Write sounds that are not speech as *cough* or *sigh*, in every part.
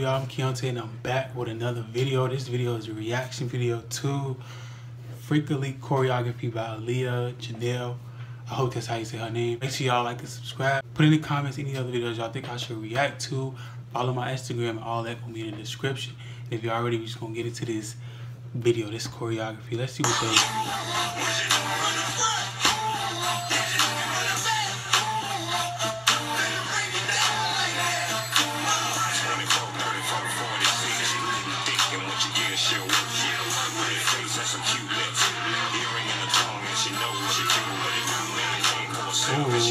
Keontae and I'm back with another video. This video is a reaction video to Freak a Leak Choreography by Aliya Janell. I hope that's how you say her name. Make sure y'all like and subscribe. Put in the comments any other videos y'all think I should react to. Follow my Instagram all that will be in the description. And if you already, we're just gonna get into this video, this choreography. Let's see what they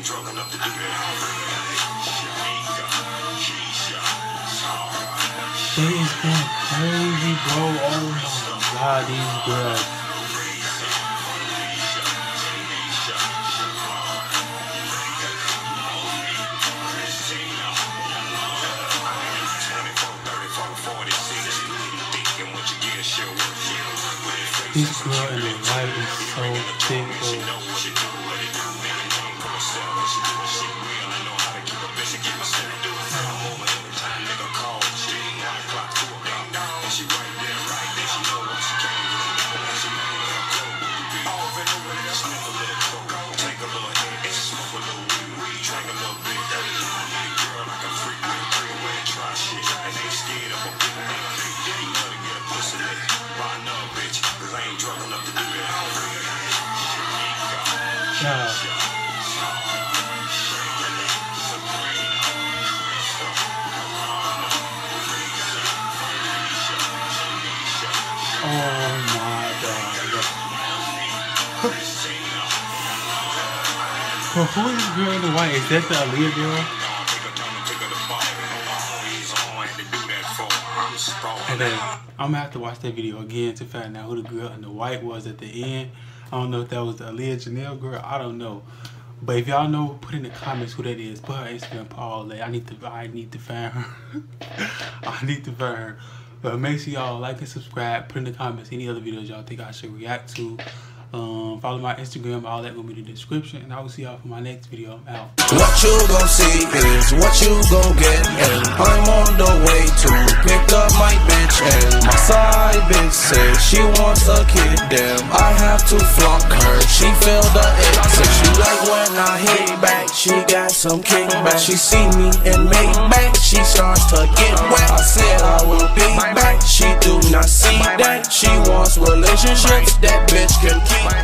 They is going crazy, bro. Oh my god, these girls. This girl in the white is so thick, bro. Oh my god. But who is this girl in the white? Is that the Aliya girl? Then I'm gonna have to watch that video again to find out who the girl in the white was at the end. I don't know if that was the Aliya Janell girl. I don't know. But if y'all know, put in the comments who that is. Put her Instagram, Paul. I need to. I need to find her. *laughs* I need to find her. But make sure y'all like and subscribe. Put in the comments any other videos y'all think I should react to. Um, follow my Instagram. All that will be in the description. And I will see y'all for my next video. I'm out. What you gon' see is what you gon' get And I'm on the way to pick up my bitch And my side bitch said she wants a kid Damn, I have to flunk her. She feel the it Said she like when I hit back. She got some kickback. She see me and make back. She starts to get wet. I said I will be back. She do not see that. She wants relationships That bitch can keep